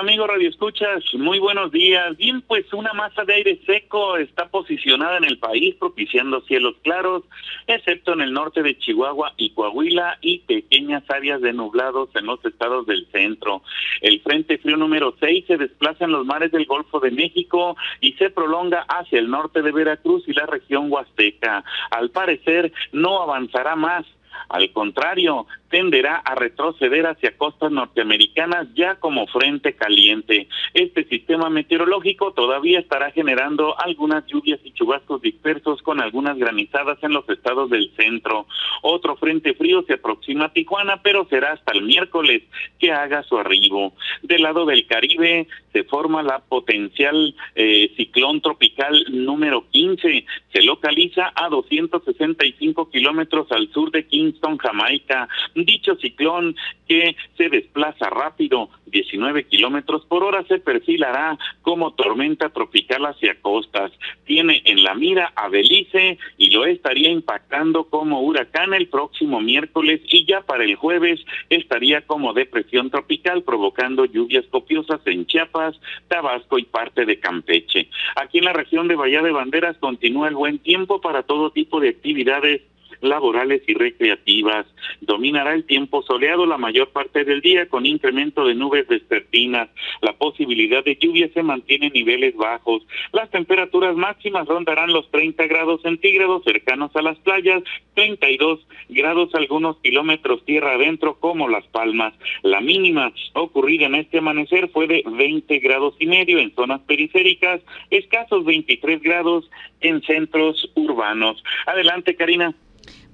Amigo Radio Escuchas, muy buenos días. Bien, pues una masa de aire seco está posicionada en el país propiciando cielos claros, excepto en el norte de Chihuahua y Coahuila y pequeñas áreas de nublados en los estados del centro. El Frente Frío número 6 se desplaza en los mares del Golfo de México y se prolonga hacia el norte de Veracruz y la región huasteca. Al parecer no avanzará más al contrario, tenderá a retroceder hacia costas norteamericanas ya como frente caliente. Este sistema meteorológico todavía estará generando algunas lluvias y chubascos dispersos con algunas granizadas en los estados del centro. Otro frente frío se aproxima a Tijuana, pero será hasta el miércoles que haga su arribo. Del lado del Caribe se forma la potencial eh, ciclón tropical número 15. Se localiza a 265 kilómetros al sur de Kingston, Jamaica Dicho ciclón que se desplaza rápido, 19 kilómetros por hora, se perfilará como tormenta tropical hacia costas. Tiene en la mira a Belice y lo estaría impactando como huracán el próximo miércoles y ya para el jueves estaría como depresión tropical provocando lluvias copiosas en Chiapas, Tabasco y parte de Campeche. Aquí en la región de Bahía de Banderas continúa el buen tiempo para todo tipo de actividades laborales y recreativas. Dominará el tiempo soleado la mayor parte del día con incremento de nubes vespertinas. La posibilidad de lluvia se mantiene en niveles bajos. Las temperaturas máximas rondarán los 30 grados centígrados cercanos a las playas, 32 grados algunos kilómetros tierra adentro como Las Palmas. La mínima ocurrida en este amanecer fue de 20 grados y medio en zonas periféricas, escasos 23 grados en centros urbanos. Adelante, Karina.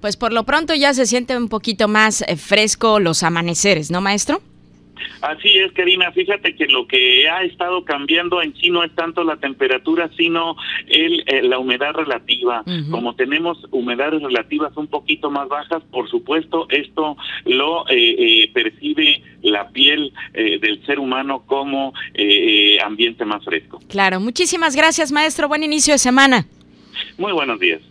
Pues por lo pronto ya se siente un poquito más eh, fresco los amaneceres, ¿no, maestro? Así es, Karina. Fíjate que lo que ha estado cambiando en sí no es tanto la temperatura, sino el, eh, la humedad relativa. Como tenemos humedades relativas un poquito más bajas, por supuesto, esto lo eh, percibe la piel del ser humano como ambiente más fresco. Claro. Muchísimas gracias, maestro. Buen inicio de semana. Muy buenos días.